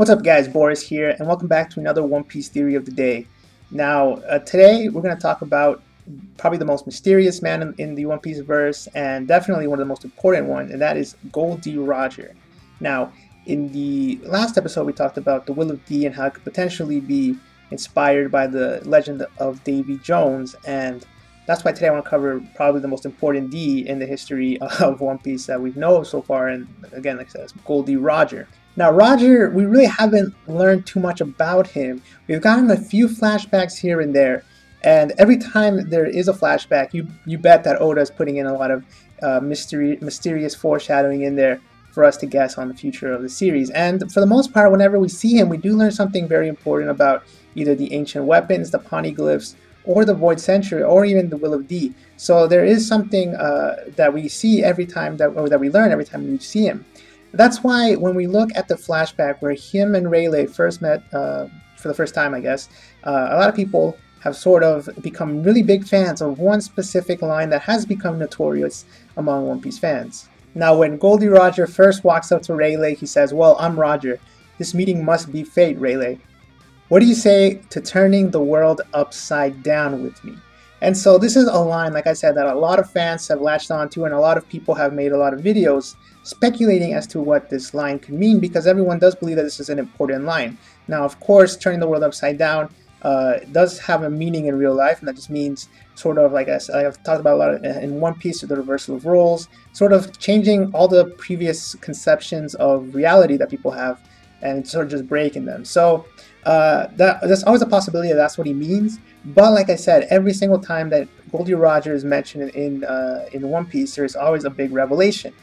What's up guys, Boris here, and welcome back to another One Piece theory of the day. Now, uh, today we're going to talk about probably the most mysterious man in, in, the One Piece verse, and definitely one of the most important ones, and that is Gol D. Roger. Now, in the last episode we talked about the Will of D and how it could potentially be inspired by the legend of Davy Jones, and that's why today I want to cover probably the most important D in the history of One Piece that we know so far, and again, like I said, Gol D. Roger. Now, Roger, we really haven't learned too much about him. We've gotten a few flashbacks here and there, and every time there is a flashback, you you bet that Oda is putting in a lot of uh, mystery, mysterious foreshadowing in there for us to guess on the future of the series. And for the most part, whenever we see him, we do learn something very important about either the ancient weapons, the poneglyphs, or the Void Century, or even the Will of D. So there is something uh, that we see every time that, or that we learn every time we see him. That's why when we look at the flashback where him and Rayleigh first met uh, for the first time, I guess, uh, a lot of people have sort of become really big fans of one specific line that has become notorious among One Piece fans. Now, when Gol D. Roger first walks up to Rayleigh, he says, Well, I'm Roger. This meeting must be fate, Rayleigh. What do you say to turning the world upside down with me? And so this is a line, like I said, that a lot of fans have latched onto and a lot of people have made a lot of videos speculating as to what this line could mean because everyone does believe that this is an important line. Now, of course, turning the world upside down uh, does have a meaning in real life, and that just means sort of like I, have talked about a lot in One Piece, of the reversal of roles, sort of changing all the previous conceptions of reality that people have and sort of just breaking them. So uh, that, there's always a possibility that that's what he means. But like I said, every single time that Gol D. Roger is mentioned in uh, in One Piece, there's always a big revelation,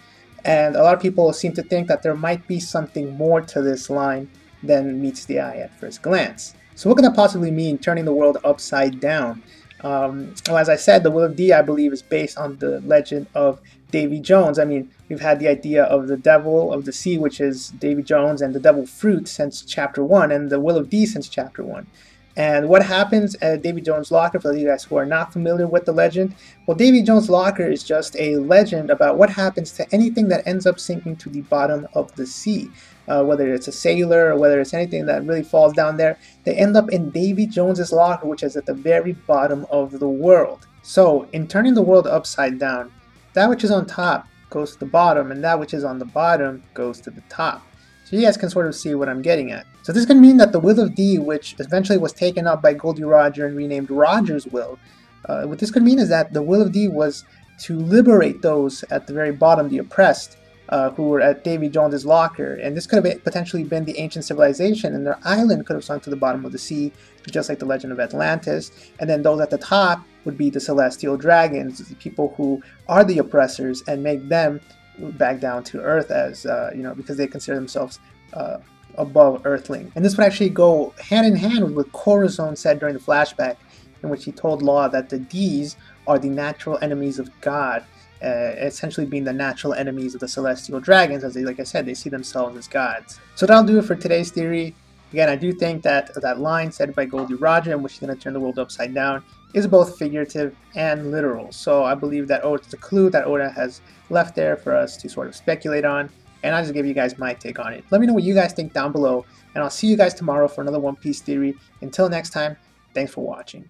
and a lot of people seem to think that there might be something more to this line than meets the eye at first glance. So what could that possibly mean, turning the world upside down? Um, well, as I said, the Will of D, I believe, is based on the legend of Davy Jones. I mean, we've had the idea of the Devil of the Sea, which is Davy Jones, and the Devil Fruit since chapter 1, and the Will of D since chapter 1. And what happens at Davy Jones' locker, for you guys who are not familiar with the legend? Well, Davy Jones' locker is just a legend about what happens to anything that ends up sinking to the bottom of the sea. Uh, whether it's a sailor or whether it's anything that really falls down there, they end up in Davy Jones's locker, which is at the very bottom of the world. So, in turning the world upside down, that which is on top goes to the bottom, and that which is on the bottom goes to the top. So you guys can sort of see what I'm getting at. So this can mean that the Will of D, which eventually was taken up by Gol D. Roger and renamed Roger's Will, uh, what this could mean is that the Will of D was to liberate those at the very bottom, the oppressed, uh, who were at Davy Jones's locker. And this could have potentially been the ancient civilization, and their island could have sunk to the bottom of the sea, just like the legend of Atlantis. And then those at the top would be the celestial dragons, the people who are the oppressors, and make them back down to Earth as uh, you know because they consider themselves uh, above Earthling. And this would actually go hand in hand with what Corazon said during the flashback, in which he told Law that the D's are the natural enemies of God uh, essentially being the natural enemies of the celestial dragons, as they, like I said, they see themselves as gods. So that'll do it for today's theory. Again, I do think that that line said by Gol D. Roger, in which he's going to turn the world upside down, is both figurative and literal. So I believe that oh, it's a clue that Oda has left there for us to sort of speculate on, and I'll just give you guys my take on it. Let me know what you guys think down below, and I'll see you guys tomorrow for another One Piece theory. Until next time, thanks for watching.